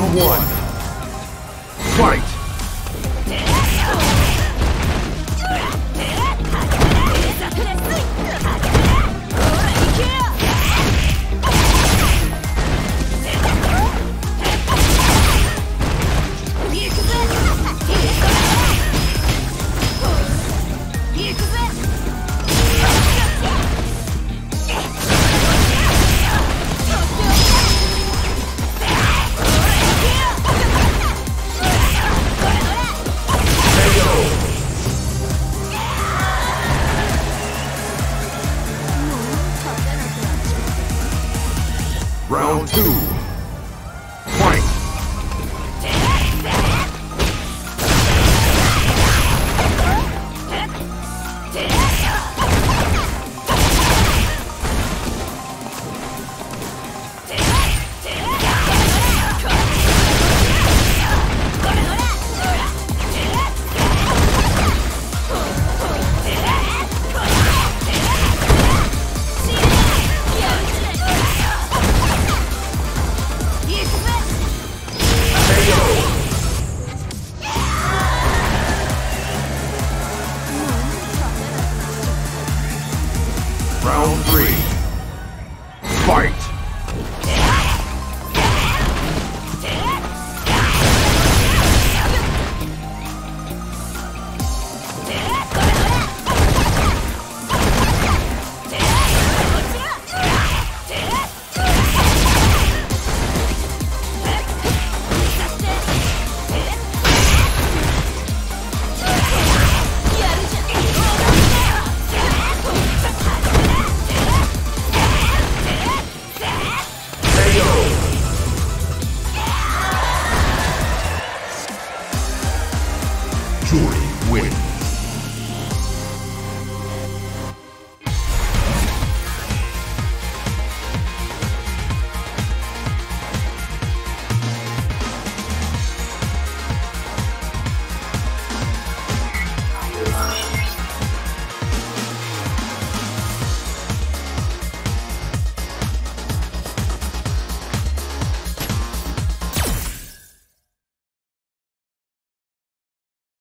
round one. Fight! Round two. 'Round three. Fight! Jordy wins.